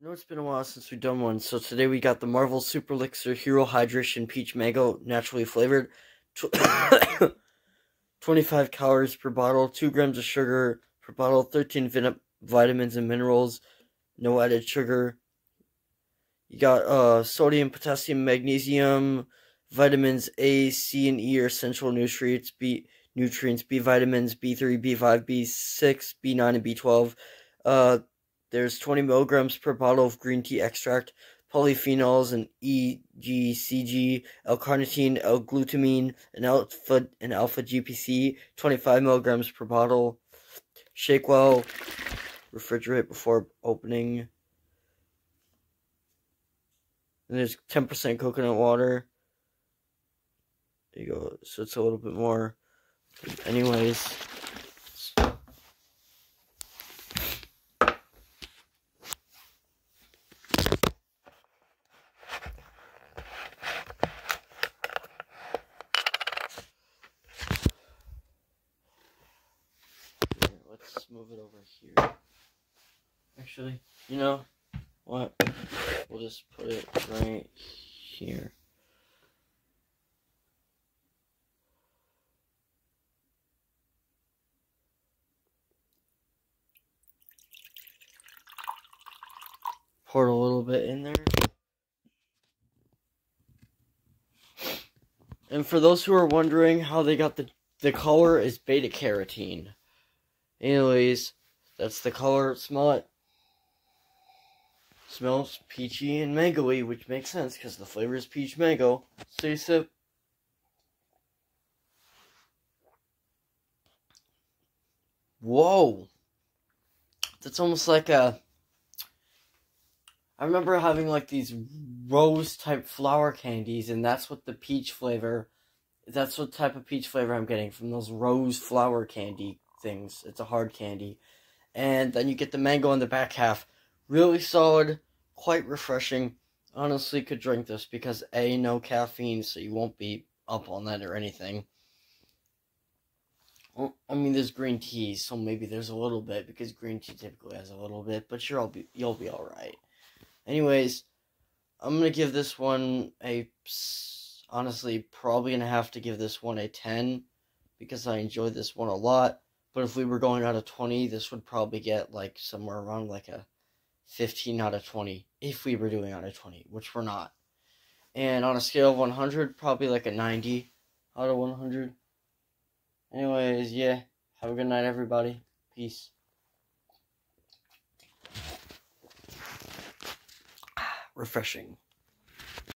I know it's been a while since we've done one, so today we got the Marvel Super Elixir Hero Hydration Peach Mango Naturally Flavored. 25 calories per bottle, 2 grams of sugar per bottle, 13 vit vitamins and minerals, no added sugar. You got uh, sodium, potassium, magnesium, vitamins A, C, and E are essential nutrients, B, nutrients, B vitamins, B3, B5, B6, B9, and B12. Uh, there's 20 milligrams per bottle of green tea extract, polyphenols and EGCG, L-carnitine, L-glutamine, and alpha and alpha GPC, 25 milligrams per bottle. Shake well, refrigerate before opening. And there's 10% coconut water. There you go. So it's a little bit more. Anyways. Let's move it over here. Actually, you know what? We'll just put it right here. Pour a little bit in there. And for those who are wondering how they got the the color is beta carotene. Anyways, that's the color. Smell it. Smells peachy and mangoey, which makes sense because the flavor is peach mango. Stay sip. Whoa. That's almost like a. I remember having like these rose type flower candies, and that's what the peach flavor. That's what type of peach flavor I'm getting from those rose flower candy things. It's a hard candy. And then you get the mango in the back half. Really solid, quite refreshing. Honestly, could drink this because A, no caffeine, so you won't be up on that or anything. Well, I mean, there's green tea, so maybe there's a little bit because green tea typically has a little bit, but you'll be you'll be all right. Anyways, I'm gonna give this one a honestly probably gonna have to give this one a ten because I enjoyed this one a lot. But if we were going out of 20, this would probably get like somewhere around like a 15 out of 20 if we were doing out of 20, which we're not. And on a scale of 100, probably like a 90 out of 100. Anyways, yeah. Have a good night, everybody. Peace. Refreshing.